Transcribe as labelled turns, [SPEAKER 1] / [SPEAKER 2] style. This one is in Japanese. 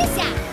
[SPEAKER 1] よいしょ。